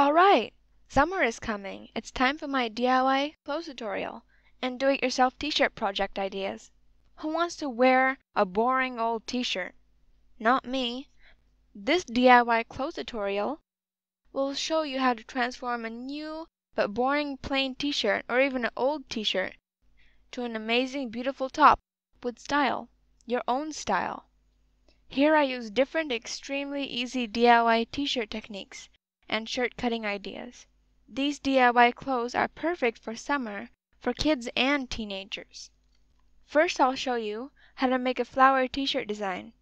Alright! Summer is coming. It's time for my DIY clothes tutorial and do-it-yourself t-shirt project ideas. Who wants to wear a boring old t-shirt? Not me. This DIY clothes tutorial will show you how to transform a new but boring plain t-shirt or even an old t-shirt to an amazing beautiful top with style. Your own style. Here I use different extremely easy DIY t-shirt techniques and shirt cutting ideas. These DIY clothes are perfect for summer for kids and teenagers. First I'll show you how to make a flower t-shirt design.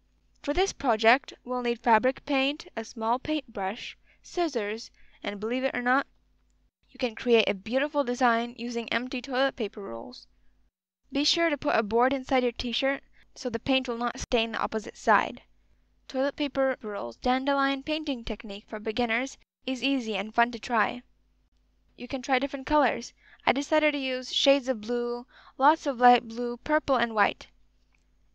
For this project we'll need fabric paint, a small paintbrush, scissors, and believe it or not, you can create a beautiful design using empty toilet paper rolls. Be sure to put a board inside your t-shirt so the paint will not stain the opposite side. Toilet paper rolls dandelion painting technique for beginners is easy and fun to try. You can try different colors. I decided to use shades of blue, lots of light blue, purple, and white.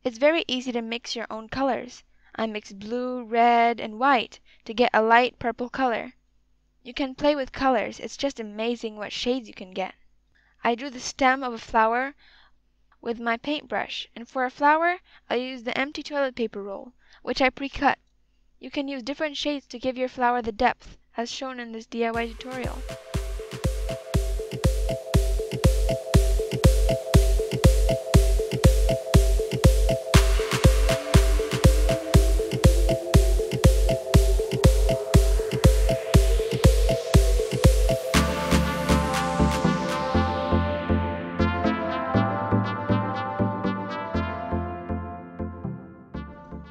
It's very easy to mix your own colors. I mixed blue, red, and white to get a light purple color. You can play with colors. It's just amazing what shades you can get. I drew the stem of a flower with my paintbrush, and for a flower I used the empty toilet paper roll, which I pre-cut. You can use different shades to give your flower the depth as shown in this DIY tutorial.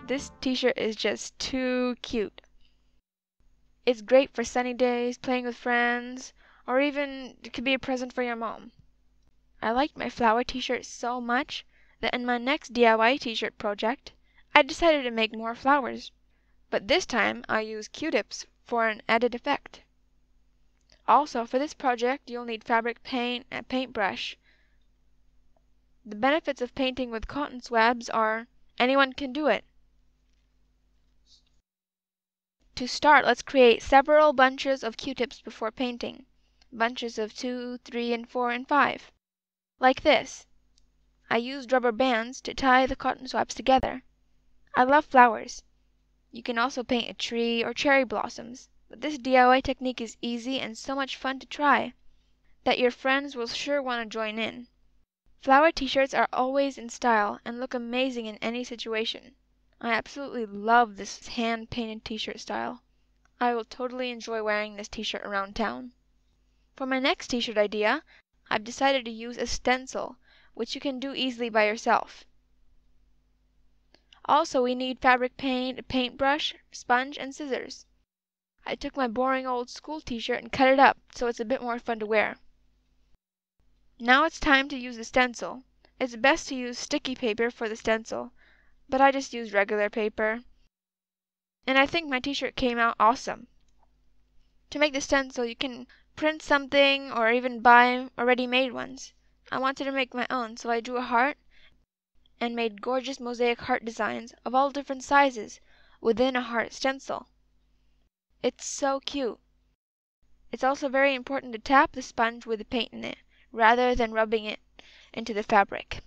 This t-shirt is just too cute. It's great for sunny days, playing with friends, or even it could be a present for your mom. I liked my flower t-shirt so much that in my next DIY t-shirt project I decided to make more flowers, but this time I used Q-tips for an added effect. Also for this project you'll need fabric paint and paintbrush. The benefits of painting with cotton swabs are anyone can do it. To start, let's create several bunches of Q-tips before painting. Bunches of 2, 3, and 4, and 5. Like this. I used rubber bands to tie the cotton swabs together. I love flowers. You can also paint a tree or cherry blossoms, but this DIY technique is easy and so much fun to try that your friends will sure want to join in. Flower t-shirts are always in style and look amazing in any situation. I absolutely love this hand painted t-shirt style. I will totally enjoy wearing this t-shirt around town. For my next t-shirt idea, I've decided to use a stencil, which you can do easily by yourself. Also we need fabric paint, a paintbrush, sponge, and scissors. I took my boring old school t-shirt and cut it up so it's a bit more fun to wear. Now it's time to use the stencil. It's best to use sticky paper for the stencil but I just used regular paper. And I think my t-shirt came out awesome. To make the stencil you can print something or even buy already made ones. I wanted to make my own so I drew a heart and made gorgeous mosaic heart designs of all different sizes within a heart stencil. It's so cute. It's also very important to tap the sponge with the paint in it rather than rubbing it into the fabric.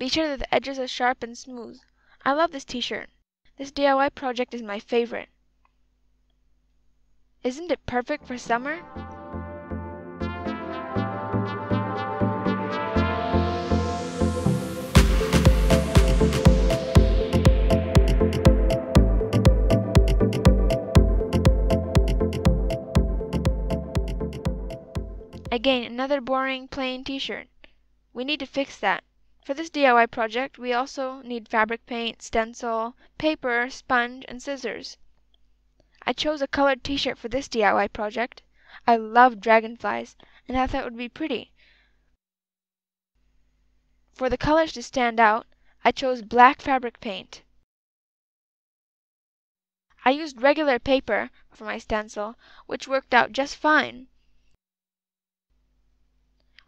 Be sure that the edges are sharp and smooth. I love this t-shirt. This DIY project is my favorite. Isn't it perfect for summer? Again, another boring plain t-shirt. We need to fix that. For this DIY project we also need fabric paint, stencil, paper, sponge, and scissors. I chose a colored t-shirt for this DIY project. I love dragonflies and I thought it would be pretty. For the colors to stand out, I chose black fabric paint. I used regular paper for my stencil, which worked out just fine.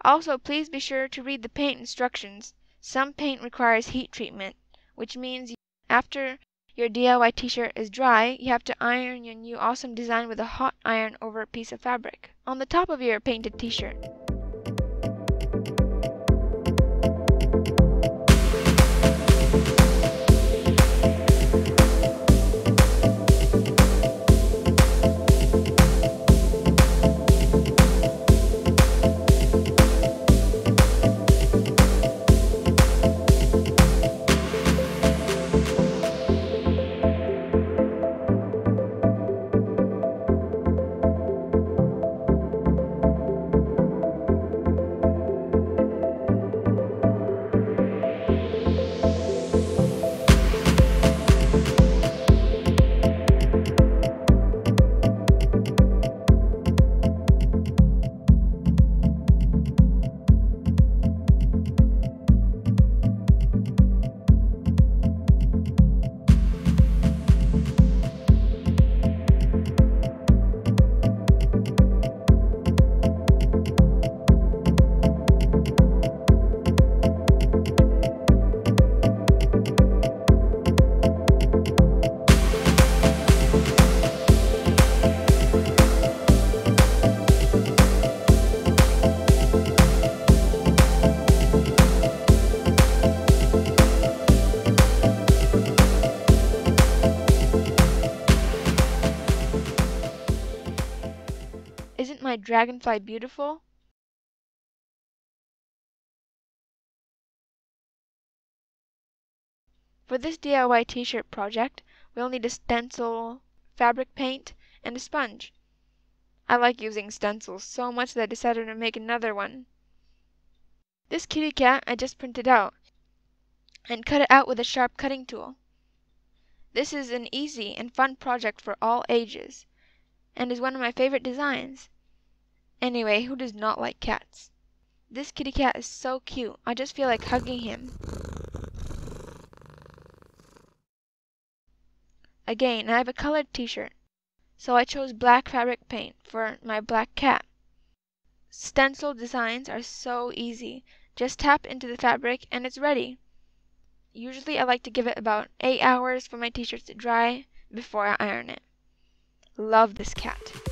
Also, please be sure to read the paint instructions. Some paint requires heat treatment, which means after your DIY t-shirt is dry, you have to iron your new awesome design with a hot iron over a piece of fabric on the top of your painted t-shirt. Dragonfly beautiful? For this DIY t-shirt project, we'll need a stencil, fabric paint, and a sponge. I like using stencils so much that I decided to make another one. This kitty cat I just printed out and cut it out with a sharp cutting tool. This is an easy and fun project for all ages, and is one of my favorite designs. Anyway, who does not like cats? This kitty cat is so cute. I just feel like hugging him. Again, I have a colored t-shirt, so I chose black fabric paint for my black cat. Stencil designs are so easy. Just tap into the fabric and it's ready. Usually I like to give it about 8 hours for my t-shirts to dry before I iron it. Love this cat.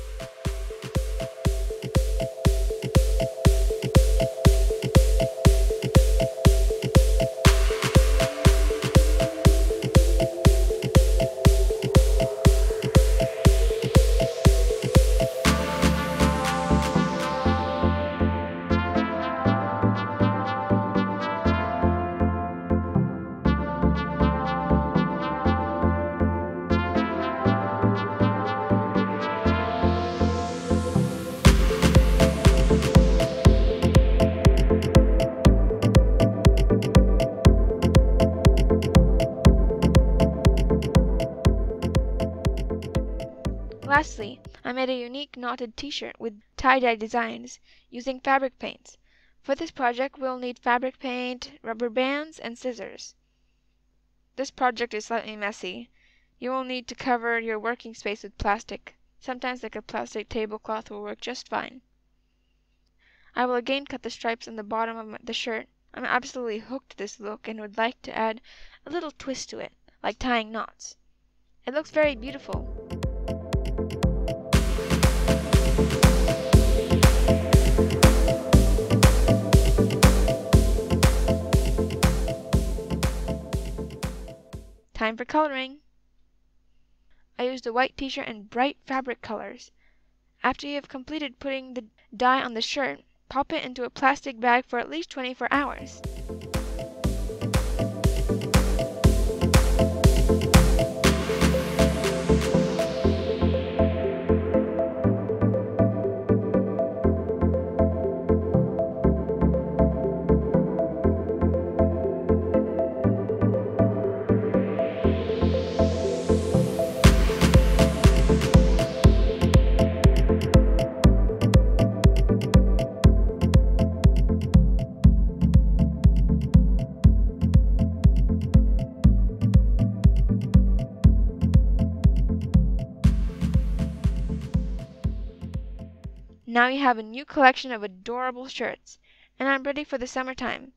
Made a unique knotted t-shirt with tie-dye designs using fabric paints. For this project we'll need fabric paint, rubber bands, and scissors. This project is slightly messy. You will need to cover your working space with plastic. Sometimes like a plastic tablecloth will work just fine. I will again cut the stripes on the bottom of the shirt. I'm absolutely hooked to this look and would like to add a little twist to it, like tying knots. It looks very beautiful. Time for coloring. I used a white t-shirt and bright fabric colors. After you have completed putting the dye on the shirt, pop it into a plastic bag for at least 24 hours. Now you have a new collection of adorable shirts, and I'm ready for the summertime.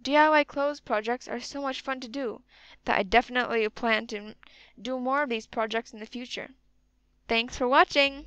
DIY clothes projects are so much fun to do that I definitely plan to do more of these projects in the future. Thanks for watching!